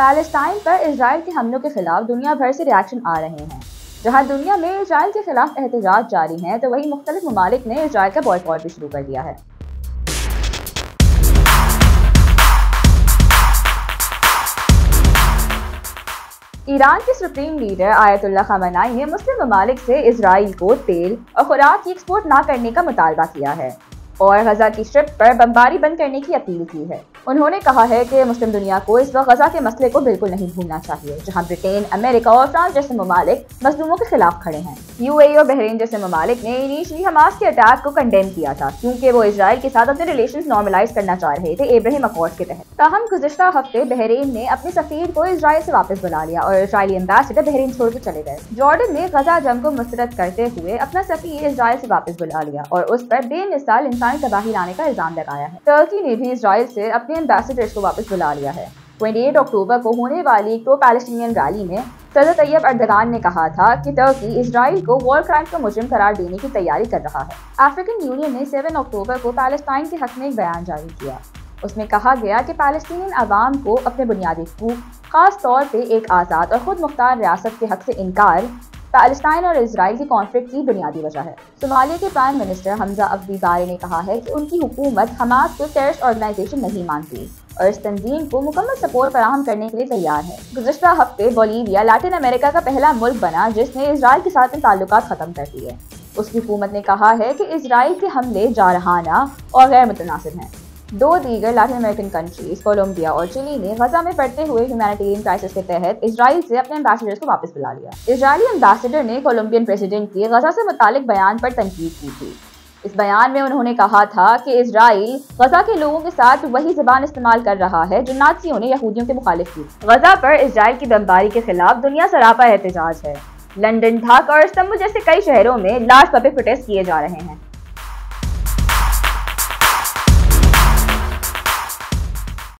Palestine पर Israel के हमलों के खिलाफ दुनिया भर से रिएक्शन आ रहे हैं। जहाँ दुनिया में इसराइल के खिलाफ एहतजाज जारी हैं तो वहीं मुख्तलिफ़ ममालिक ने इसराइल का बॉयकॉट भी शुरू कर दिया है। ईरान के सुप्रीम लीडर आयतुल्ला खमनाई ने मुस्लिम ममालिक से इसराइल को तेल और खुराक की एक्सपोर्ट ना करने का मुतालबा किया है और गजा की स्ट्रिप पर बमबारी बंद करने की अपील की है। उन्होंने कहा है कि मुस्लिम दुनिया को इस वक्त गजा के मसले को बिल्कुल नहीं भूलना चाहिए, जहाँ ब्रिटेन, अमेरिका और फ्रांस जैसे ममालिक मजलूमों के खिलाफ खड़े हैं। यूएई और बहरीन जैसे ममालिक ने इनिशली हमास के अटैक को कंडेम किया था, क्योंकि वो इसराइल के साथ अपने रिलेशन नॉर्मलाइज करना चाह रहे थे इब्राहिम अकॉर्ड के तहत। ताहम गुजशत हफ़्ते बहरीन ने अपने सफीर को इसराइल से वापस बुला लिया और इसराइली एम्बेसडर बहरीन छोड़ कर चले गए। जॉर्डन ने गजा जंग को मुस्तरद करते हुए अपना सफीर इसराइल से वापस बुला लिया और उस पर बेमिसाल इंसानी तबाही लाने का इल्ज़ाम लगाया है। टर्की ने भी इसराइल से अपने एम्बेसडर्स को वापस बुला लिया है। 28 अक्टूबर को होने वाली प्रो पैलेस्टीनियन रैली में सदर तैयब अर्दगान ने कहा था कि टर्की इसराइल को वॉर क्राइम का मुजरिम करार देने की तैयारी कर रहा है। अफ्रीकन यूनियन ने 7 अक्टूबर को पैलेस्टाइन के हक में एक बयान जारी किया। उसमें कहा गया कि पैलेस्टीनियन आवाम को अपने बुनियादी हकूक खास तौर पर एक आज़ाद और खुद मुख्तार रियासत के हक से इनकार पैलेस्टाइन और इसराइल की कॉन्फ्लिक्ट की बुनियादी वजह है। सोमालिया के प्राइम मिनिस्टर हमजा अब्दी बारे ने कहा है कि उनकी हुकूमत हमास को टेररिस्ट ऑर्गेनाइजेशन नहीं मानती और इस तंजीम को मुकम्मल सपोर्ट फराहम करने के लिए तैयार है। गुजशत हफ़्ते बोलीविया, लैटिन अमेरिका का पहला मुल्क बना, जिसने इसराइल के साथ ताल्लुक खत्म कर दिए। उसकी हुकूमत ने कहा है कि इसराइल के हमले जारहाना और गैर मुतनासिब हैं। दो दीगर लैटिन अमेरिकन कंट्रीज़ कोलंबिया और चिली ने गजा में पड़ते हुए ह्यूमैनिटेरियन क्राइसिस के तहत इसराइल से अपने एम्बेसडर्स को वापस बुला लिया। इसराइली एम्बेसडर ने कोलंबियन प्रेसिडेंट के गजा से मुतालिक बयान पर तनकीद की थी। इस बयान में उन्होंने कहा था कि इसराइल गजा के लोगों के साथ वही जबान इस्तेमाल कर रहा है जो नाजियों ने यहूदियों के मुखालिफ की गजा पर इसराइल की बमबारी के खिलाफ दुनिया सरापा एहतजाज है। लंदन, ढाका और इस्तंबुल जैसे कई शहरों में लार्ज पब्लिक प्रोटेस्ट किए जा रहे हैं।